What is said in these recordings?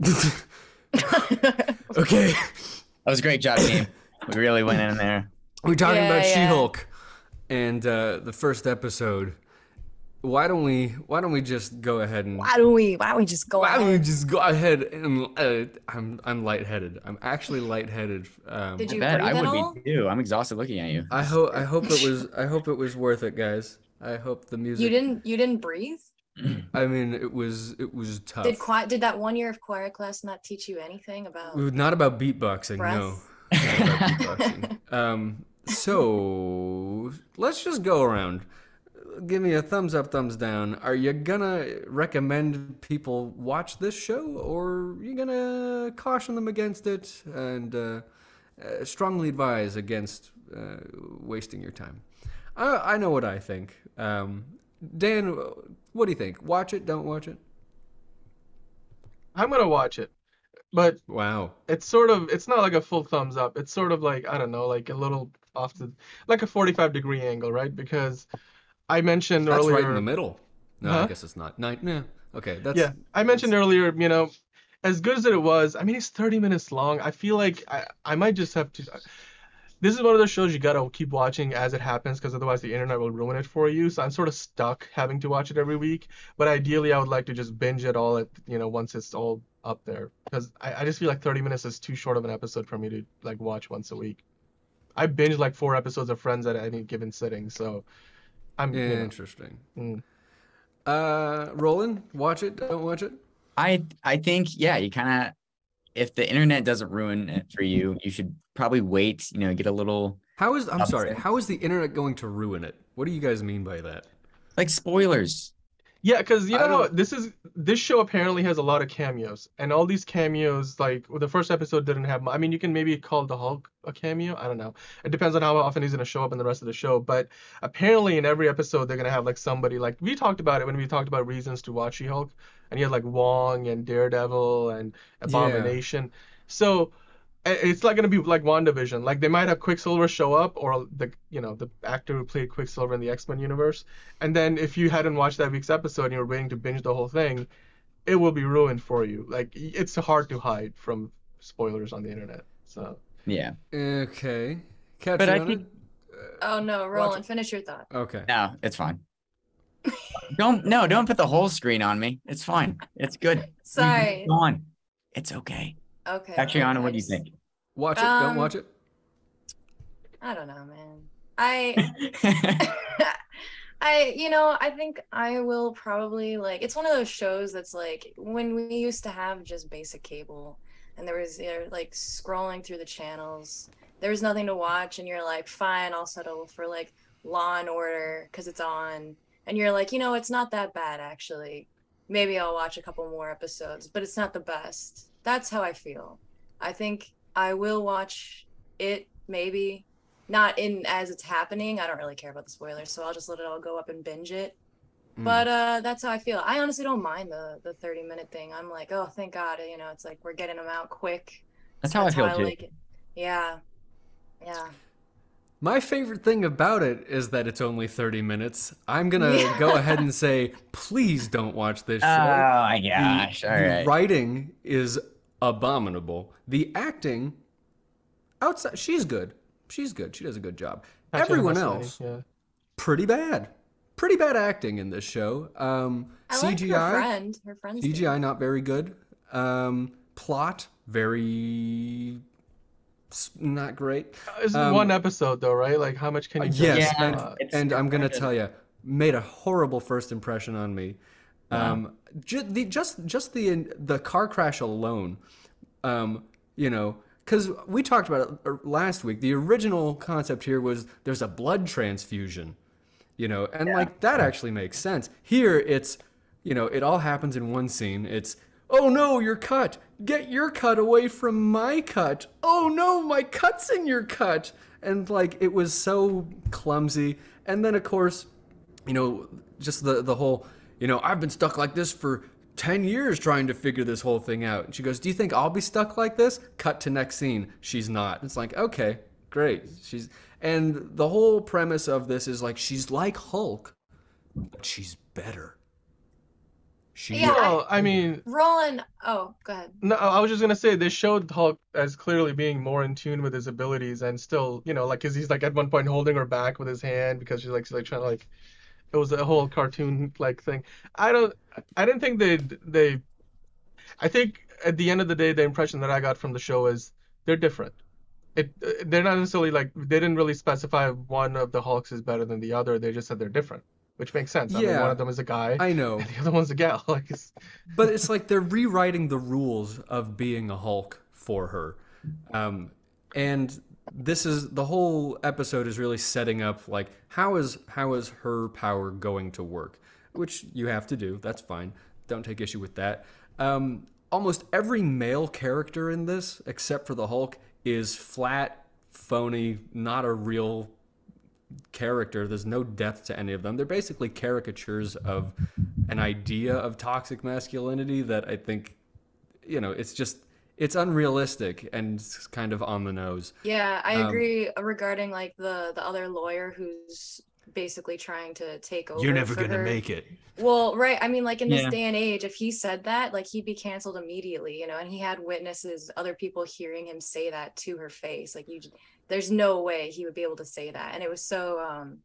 okay. That was a great job, team. We really went in there. We're talking Yeah, about yeah. She-Hulk and uh, the first episode. Why don't we? Why don't we just go ahead and? Why don't we? Why don't we just go? Why don't we ahead? just go ahead and? Uh, I'm I'm lightheaded. I'm actually lightheaded. Um, Did I you bet I breathe at would all? be too. I'm exhausted looking at you. I hope I hope it was I hope it was worth it, guys. I hope the music. You didn't. You didn't breathe. I mean, it was it was tough. Did choir, Did that one year of choir class not teach you anything about? Not about beatboxing, no. Breath? Not about beatboxing. um, so let's just go around. Give me a thumbs up, thumbs down. Are you gonna recommend people watch this show, or are you gonna caution them against it and uh, uh, strongly advise against uh, wasting your time? I, I know what I think. Um, Dan, what do you think? Watch it? Don't watch it? I'm gonna watch it, but Wow. it's sort of it's not like a full thumbs up. It's sort of like I don't know, like a little off the like a 45 degree angle, right? Because I mentioned That's earlier. right in the middle. No, I guess it's not. Nine. No. Okay. That's Yeah, I mentioned earlier, you know, as good as it was, I mean, it's 30 minutes long. I feel like I, I might just have to. This is one of those shows you gotta keep watching as it happens, because otherwise the internet will ruin it for you. So I'm sort of stuck having to watch it every week. But ideally, I would like to just binge it all at, you know, once it's all up there, because I, I just feel like 30 minutes is too short of an episode for me to like watch once a week. I binge like four episodes of Friends at any given sitting, so I'm. you know, Interesting. mm. Uh, Roland, watch it. Don't watch it. I I think yeah, you kind of if the internet doesn't ruin it for you, you should probably wait. You know, get a little How is? I'm sorry. How is the internet going to ruin it? What do you guys mean by that? like spoilers. Yeah, because you I know don't- this is this show apparently has a lot of cameos, and all these cameos, like the first episode didn't have. I mean, you can maybe call the Hulk a cameo. I don't know. It depends on how often he's gonna show up in the rest of the show. But apparently, in every episode, they're gonna have like somebody like we talked about it when we talked about reasons to watch She-Hulk, and you had like Wong and Daredevil and Abomination. So i- it's like gonna be like WandaVision. Like they might have Quicksilver show up, or the you know the actor who played Quicksilver in the X-Men universe. And then if you hadn't watched that week's episode and you were waiting to binge the whole thing, it will be ruined for you. Like it's hard to hide from spoilers on the internet. So Yeah. Okay. Catch But you I think- uh, Oh no, Roland, finish your thought. Okay. No, it's fine. don't no, don't put the whole screen on me. It's fine. It's good. Sorry. Go on. It's okay. Okay. Catriona, okay, what do you think? Watch it. don't Um, watch it. I don't know, man. I I you know, I think I will probably like it's one of those shows that's like when we used to have just basic cable and there was you know, like scrolling through the channels. There was nothing to watch and you're like, fine, I'll settle for like Law and Order because it's on. And you're like, you know, it's not that bad actually. Maybe I'll watch a couple more episodes, but it's not the best. That's how I feel. I think I will watch it maybe not in as it's happening. I don't really care about the spoilers, so I'll just let it all go up and binge it. Mm. But uh that's how I feel. I honestly don't mind the the 30 minute thing. I'm like, oh thank God, you know, it's like we're getting them out quick. That's how I feel too. like it. Yeah. Yeah. My favorite thing about it is that it's only 30 minutes. I'm gonna Yeah. go ahead and say, please don't watch this show. Oh my The- gosh. All the right. writing is abominable. The acting, outside, she's good. She's good. She does a good job. Tatiana Everyone Maslany, else, yeah. pretty bad. Pretty bad acting in this show. Um, I like her CGI, friend. Her friend's good. CGI not very good. Um, plot very not great. This is Um, one episode though, right? Like how much can you? Yes. Yeah, and, Uh, and I'm gonna tell you, made a horrible first impression on me. Wow. Um, ju- the, just just the the car crash alone, um, you know, because we talked about it uh, last week. The original concept here was there's a blood transfusion, you know, and like that actually makes sense. Here, it's you know, it all happens in one scene. It's oh no, your cut. Get your cut away from my cut. Oh no, my cut's in your cut. And like it was so clumsy. And then of course, you know, just the the whole, you know, I've been stuck like this for 10 years trying to figure this whole thing out. And she goes, "Do you think I'll be stuck like this?" Cut to next scene. She's not. It's like, "Okay, great." She's and the whole premise of this is like she's like Hulk, but she's better. She Yeah, I- Well, I mean, Roland. Oh, go ahead. No, I was just gonna say they showed Hulk as clearly being more in tune with his abilities and still, you know, like, cause he's like at one point holding her back with his hand because she's like, she's like trying to like, it was a whole cartoon like thing. I don't, I didn't think they, they, I think at the end of the day, the impression that I got from the show is they're different. It, they're not necessarily like they didn't really specify one of the Hulks is better than the other. They just said they're different, which makes sense. I mean, Yeah. one of them is a guy I know, and the other one's a gal. Like, it's, but it's like they're rewriting the rules of being a Hulk for her, um, and this is the whole episode is really setting up like how is how is her power going to work, which you have to do. That's fine. Don't take issue with that. Um, almost every male character in this, except for the Hulk, is flat, phony, not a real character. There's no depth to any of them. They're basically caricatures of an idea of toxic masculinity that I think, you know, it's just it's unrealistic and kind of on the nose. Yeah, I Um, agree regarding like the the other lawyer who's basically trying to take over. You're never gonna her. make it. Well, right. I mean, like in this Yeah. day and age, if he said that, like he'd be canceled immediately, you know, and he had witnesses, other people hearing him say that to her face. Like you there's no way he would be able to say that. And it was so um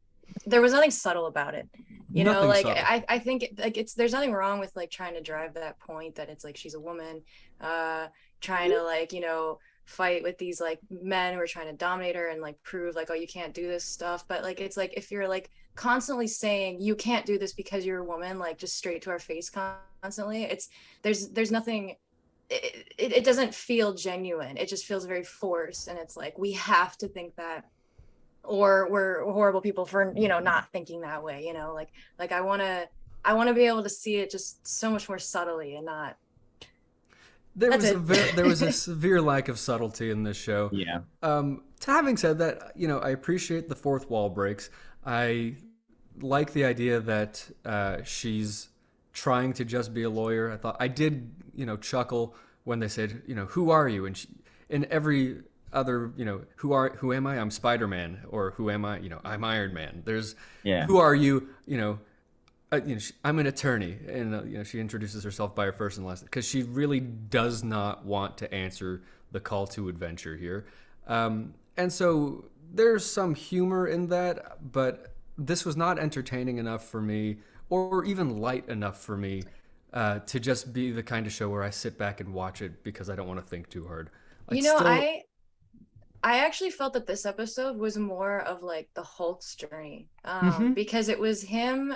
there was nothing subtle about it. You know, like subtle. I, I think it- like it's there's nothing wrong with like trying to drive that point that it's like she's a woman, uh trying to like, you know, fight with these like men who are trying to dominate her and like prove like, oh, you can't do this stuff. But like it's like if you're like constantly saying you can't do this because you're a woman like just straight to our face constantly it's there's there's nothing it, it, it doesn't feel genuine. It just feels very forced. And it's like we have to think that or we're horrible people for you know not thinking that way you know? Like like i want to i want to be able to see it just so much more subtly and not There That's was a it. there was a severe lack of subtlety in this show. Yeah. Um, having said that, you know, I appreciate the fourth wall breaks. I like the idea that uh, she's trying to just be a lawyer. I thought I did, you know, chuckle when they said, you know, who are you? And she, in every other, you know, who are who am I? I'm Spider Man, or who am I? You know, I'm Iron Man. There's Yeah. who are you? You know, uh, you know, she, I'm an attorney, and uh, you know, she introduces herself by her first and last because she really does not want to answer the call to adventure here, um, and so there's some humor in that, but this was not entertaining enough for me, or even light enough for me. Uh, to just be the kind of show where I sit back and watch it because I don't want to think too hard. Like, you know still- i i actually felt that this episode was more of like the hulk's journey um Mhm. because it was him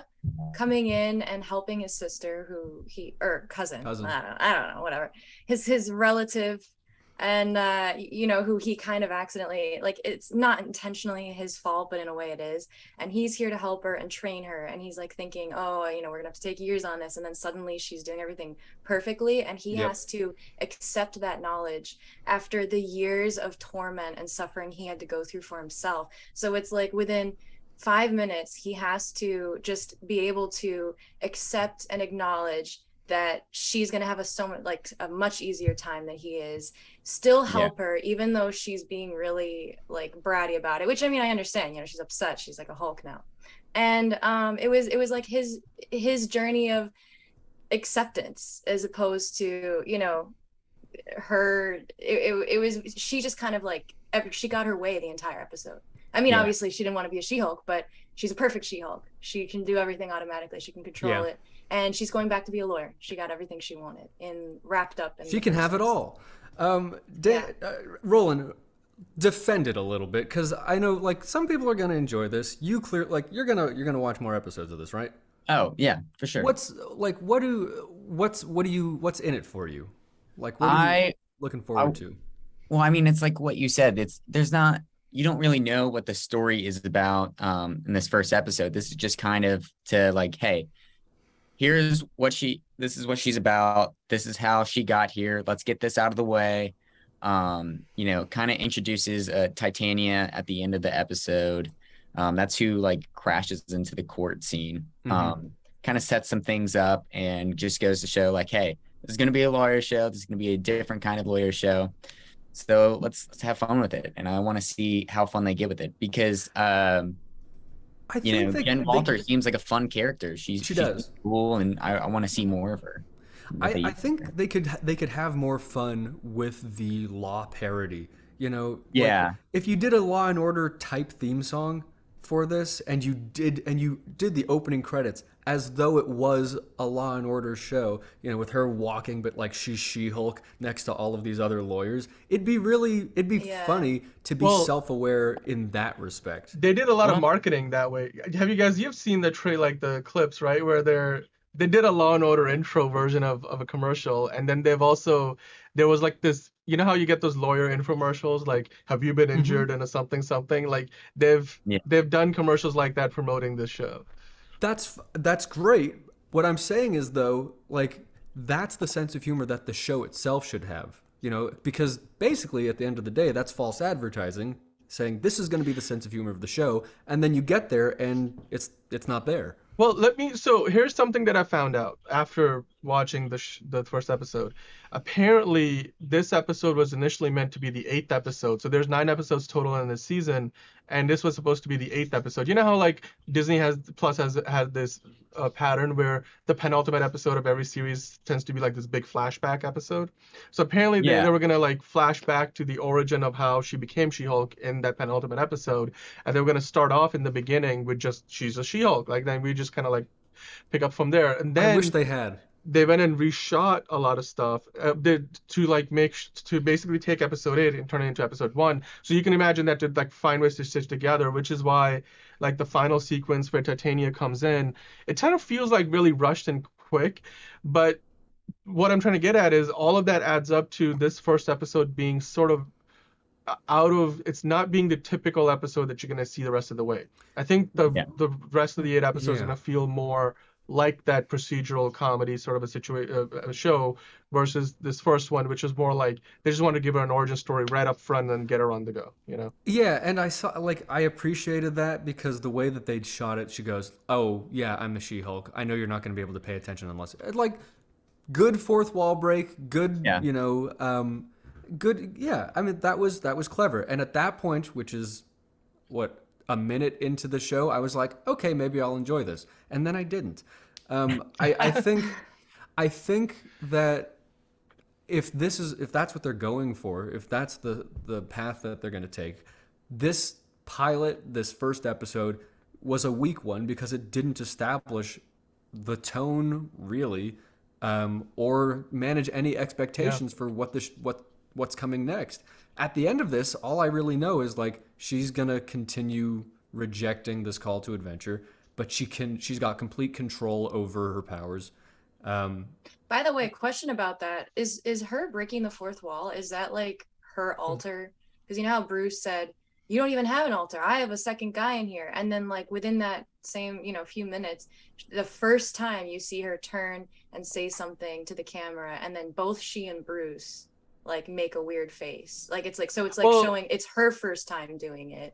coming in and helping his sister who he or cousin, Cousin. I, don't, I don't know whatever his his relative and uh you know who he kind of accidentally like it's not intentionally his fault but in a way it is and he's here to help her and train her and he's like thinking oh you know we're gonna have to take years on this and then suddenly she's doing everything perfectly and he Yep. has to accept that knowledge after the years of torment and suffering he had to go through for himself so it's like within five minutes he has to just be able to accept and acknowledge that she's going to have a so much like a much easier time than he is. Still help her even though she's being really like bratty about it which i mean i understand you know she's upset she's like a hulk now. And um it was it was like his his journey of acceptance as opposed to you know her it, it, it was she just kind of like she got her way the entire episode. I mean Yeah. obviously she didn't want to be a she-hulk but she's a perfect she-hulk. She can do everything automatically she can control Yeah. it and she's going back to be a lawyer she got everything she wanted in wrapped up in She can have it all. Um, Dan, uh, Roland, defend it a little bit because I know like some people are gonna enjoy this. You clear like you're gonna you're gonna watch more episodes of this, right? Oh yeah, for sure. What's like what do what's what do you what's in it for you? Like what are you looking forward I- to? Well, I mean, it's like what you said. It's there's not you don't really know what the story is about um in this first episode. This is just kind of to like, hey, here's what she this is what she's about. This is how she got here. Let's get this out of the way. Um, you know, kind of introduces uh, Titania at the end of the episode. Um, that's who like crashes into the court scene. Mhm. Um, kind of sets some things up and just goes to show like, hey, this is going to be a lawyer show. This is going to be a different kind of lawyer show. So let's let's have fun with it, and I want to see how fun they get with it because um, I You think know, Jen they- Walter seems like a fun character. She's She she's does. cool, and I, I want to see more of her. I, I think they could they could have more fun with the law parody. You know, like, Yeah. if you did a Law and Order type theme song for this, and you did and you did the opening credits as though it was a Law and Order show, you know, with her walking, but like she's She Hulk next to all of these other lawyers, it'd be really it'd be Yeah. funny to be Well- self aware in that respect. They did a lot Well- of marketing that way. Have you guys you've seen the tra like the clips, right? Where they're they did a Law and Order intro version of, of a commercial, and then they've also there was like this you know how you get those lawyer infomercials like have you been mm-hmm. injured in a something something like they've Yeah. they've done commercials like that promoting this show. That's that's great. What I'm saying is though, like that's the sense of humor that the show itself should have. You know, because basically at the end of the day, that's false advertising saying this is going to be the sense of humor of the show, and then you get there and it's it's not there. Well, let me. So here's something that I found out after watching the sh- the first episode. Apparently, this episode was initially meant to be the eighth episode. So there's nine episodes total in this season, and this was supposed to be the eighth episode. You know how like Disney has Plus has had this uh, pattern where the penultimate episode of every series tends to be like this big flashback episode. So apparently they, Yeah. they were gonna like flash back to the origin of how she became She-Hulk in that penultimate episode, and they were gonna start off in the beginning with just she's a She-Hulk. Like then we just kind of like pick up from there, and then I wish they had. They went and reshot a lot of stuff uh, they, to like make sh- to basically take episode 8 and turn it into episode 1 so you can imagine that to like find ways to stitch together which is why like the final sequence where titania comes in it kind of feels like really rushed and quick but what i'm trying to get at is all of that adds up to this first episode being sort of uh, out of it's not being the typical episode that you're going to see the rest of the way i think the Yeah. the rest of the eight episodes Yeah. are going to feel more like that procedural comedy sort of a situation uh, a show versus this first one which is more like they just want to give her an origin story right up front and get her on the go you know Yeah, and I saw like I appreciated that because the way that they'd shot it, she goes, "Oh yeah, I'm the She-Hulk. I know you're not going to be able to pay attention unless like good fourth wall break, good Yeah. you know, um, good yeah. I mean that was that was clever. And at that point, which is what a minute into the show, I was like, okay, maybe I'll enjoy this, and then I didn't. Um, I, I think I think that if this is if that's what they're going for, if that's the the path that they're going to take, this pilot, this first episode was a weak one because it didn't establish the tone really um, or manage any expectations for what the sh- what what's coming next. At the end of this, all I really know is like she's going to continue rejecting this call to adventure, but she can she's got complete control over her powers. Um, By the way, question about that is is her breaking the fourth wall? Is that like her Hmm. alter? Because you know how Bruce said, "You don't even have an alter. I have a second guy in here." And then like within that same you know few minutes, the first time you see her turn and say something to the camera, and then both she and Bruce like make a weird face. Like it's like so it's like Well- showing it's her first time doing it.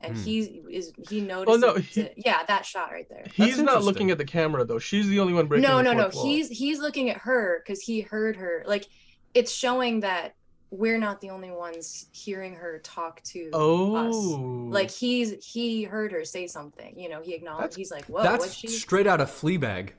And Hmm. he is he notices no, he- it. yeah that shot right there he's not looking at the camera though she's the only one breaking no the no no wall. he's he's looking at her because he heard her like it's showing that we're not the only ones hearing her talk to oh like he's he heard her say something you know he acknowledged That's- he's like whoa that's what's she straight out of Fleabag.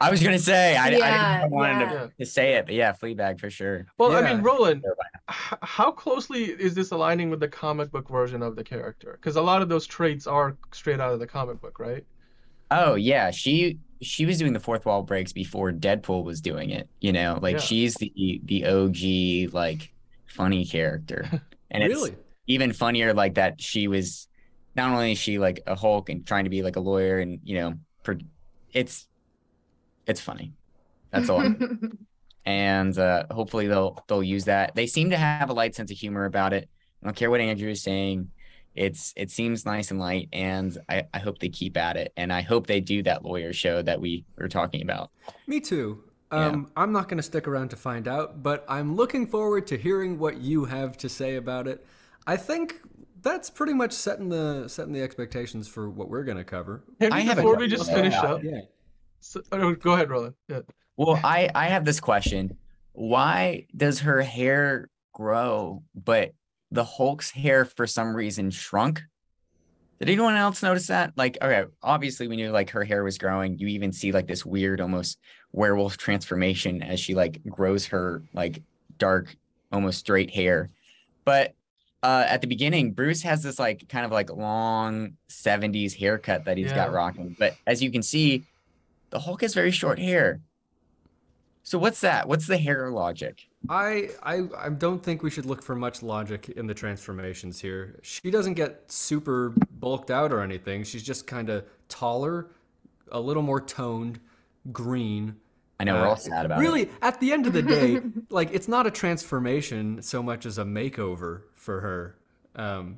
I was gonna say I, I Yeah, didn't want yeah. to, to say it, but yeah, Fleabag for sure. well i mean roland how closely is this aligning with the comic book version of the character because a lot of those traits are straight out of the comic book right Oh yeah, she she was doing the fourth wall breaks before Deadpool was doing it. You know, like Yeah. she's the the OG like funny character, and really? it's even funnier like that she was not only is she like a Hulk and trying to be like a lawyer and you know, pro- it's it's funny. That's all. and uh, hopefully they'll they'll use that. They seem to have a light sense of humor about it. I don't care what Andrew is saying. It's it seems nice and light, and I, I hope they keep at it. And I hope they do that lawyer show that we were talking about. Me too. Yeah. Um, I'm not going to stick around to find out, but I'm looking forward to hearing what you have to say about it. I think that's pretty much setting the setting the expectations for what we're going to cover. Have I have a before we just finish that. up Yeah. So, oh, go ahead roland yeah. Well, I I have this question: Why does her hair grow, but the Hulk's hair for some reason shrunk? Did anyone else notice that? Like, okay, obviously we knew like her hair was growing. You even see like this weird, almost werewolf transformation as she like grows her like dark, almost straight hair. But uh, at the beginning, Bruce has this like kind of like long 70s haircut that he's got rocking. But as you can see, the Hulk has very short hair. So what's that? What's the hair logic? I, I I don't think we should look for much logic in the transformations here. She doesn't get super bulked out or anything. She's just kind of taller, a little more toned, green. I know we're all Uh, sad about really, it. Really, at the end of the day, like it's not a transformation so much as a makeover for her. Um,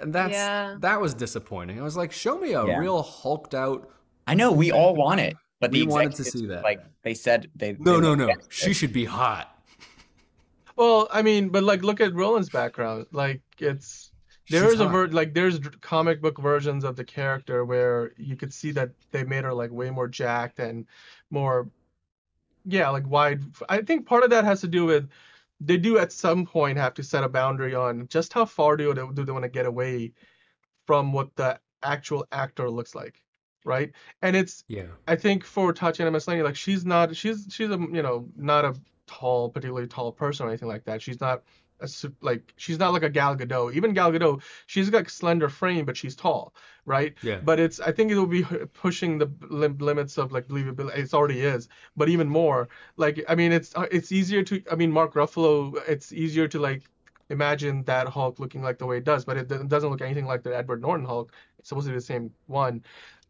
and that's Yeah. that was disappointing. I was like, show me a Yeah. real hulked out. I know we all want it, but the We wanted to see that. Like they said, they No, they no, no. at it. She should be hot. Well, I mean, but like look at Roland's background. Like it's there She's is a hot. ver- like there's comic book versions of the character where you could see that they made her like way more jacked and more yeah, like wide. I think part of that has to do with they do at some point have to set a boundary on just how far do they, do they want to get away from what the actual actor looks like, right? And it's Yeah. I think for Tatiana Maslany, like she's not she's she's a you know not a tall particularly tall person or anything like that. She's not a like she's not like a Gal Gadot. Even Gal Gadot, she's got slender frame but she's tall, right? Yeah. But it's I think it will be pushing the lim- limits of like believability. It already is, but even more. Like I mean, it's uh, it's easier to I mean Mark Ruffalo. It's easier to like imagine that Hulk looking like the way it does, but it, it doesn't look anything like the Edward Norton Hulk. It's supposed to be the same one.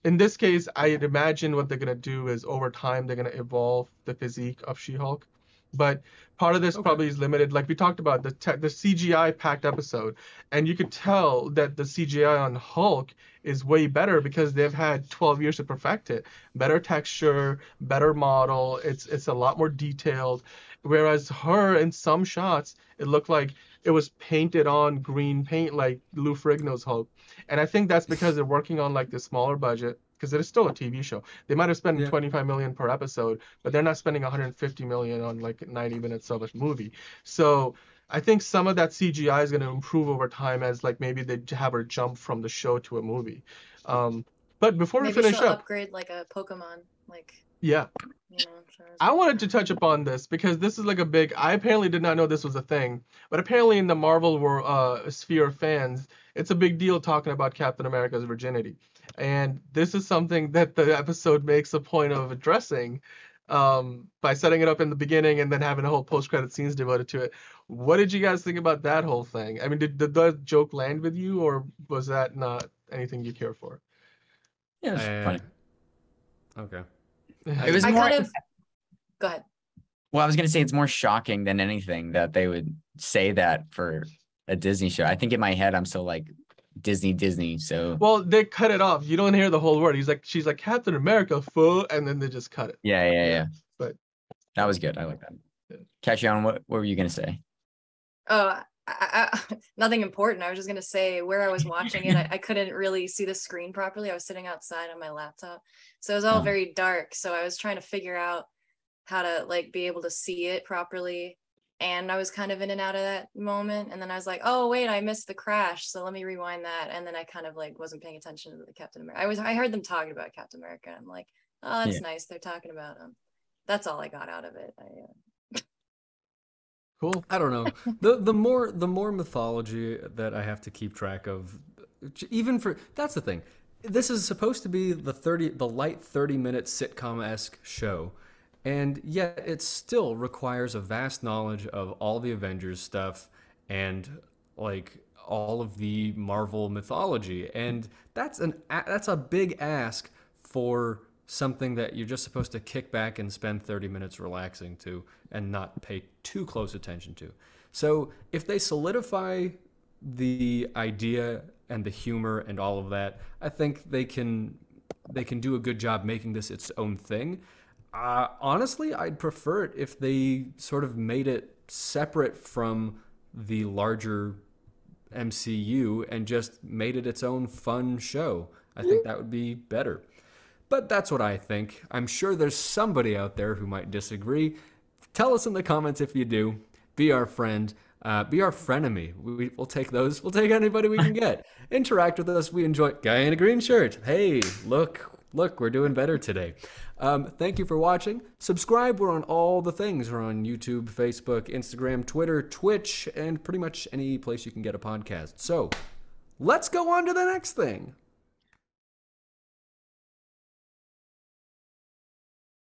In this case, I'd imagine what they're gonna do is over time they're gonna evolve the physique of She-Hulk. But part of this Okay. probably is limited. Like we talked about the te- the CGI packed episode, and you could tell that the CGI on Hulk is way better because they've had 12 years to perfect it. Better texture, better model. It's it's a lot more detailed. Whereas her in some shots, it looked like it was painted on green paint like Lou Ferrigno's Hulk. And I think that's because they're working on like the smaller budget because it is still a TV show. They might have spent Yeah. 25 million per episode, but they're not spending 150 million on like 90 minutes of a movie. So I think some of that CGI is going to improve over time as like maybe they have her jump from the show to a movie. Um, but before Maybe we finish she'll up, upgrade like a Pokemon, like yeah, you know. sure. I wanted to touch upon this because this is like a big. I apparently did not know this was a thing, but apparently in the Marvel wor- uh, sphere of fans, it's a big deal talking about Captain America's virginity, and this is something that the episode makes a point of addressing um, by setting it up in the beginning and then having a whole post-credit scenes devoted to it. What did you guys think about that whole thing? I mean, did, did that joke land with you, or was that not anything you care for? Yeah, it was Uh, funny. Okay. It was I more. kind of. Go ahead. Well, I was gonna say it's more shocking than anything that they would say that for a Disney show. I think in my head I'm still like Disney, Disney. So Well, they cut it off. You don't hear the whole word. He's like, she's like Captain America, fool, and then they just cut it. yeah, yeah, yeah. Yeah, but- that was good. I like that. Yeah. Catriona what? What were you gonna say? Oh, I, nothing important. I was just gonna say where I was watching it, I, I couldn't really see the screen properly. I was sitting outside on my laptop, so it was all Oh. very dark. So I was trying to figure out how to like be able to see it properly, and I was kind of in and out of that moment. And then I was like, oh wait, I missed the crash, so let me rewind that. And then I kind of like wasn't paying attention to the Captain America. I was I heard them talking about Captain America. And I'm like, oh, that's Yeah. nice. They're talking about him. That's all I got out of it. I, uh, Cool. I don't know. the the more the more mythology that I have to keep track of, even for that's the thing. This is supposed to be the thirty the light thirty minute sitcom esque show, and yet it still requires a vast knowledge of all the Avengers stuff and like all of the Marvel mythology, and that's an a- that's a big ask for something that you're just supposed to kick back and spend 30 minutes relaxing to and not pay too close attention to. So if they solidify the idea and the humor and all of that, I think they can they can do a good job making this its own thing. Uh, honestly, I'd prefer it if they sort of made it separate from the larger MCU and just made it its own fun show. I think that would be better. But that's what I think. I'm sure there's somebody out there who might disagree. Tell us in the comments if you do. Be our friend. Uh, be our frenemy. We, we'll take those. We'll take anybody we can get. Interact with us. We enjoy. Guy in a green shirt. Hey, look, look, we're doing better today. Um, thank you for watching. Subscribe. We're on all the things. We're on YouTube, Facebook, Instagram, Twitter, Twitch, and pretty much any place you can get a podcast. So let's go on to the next thing.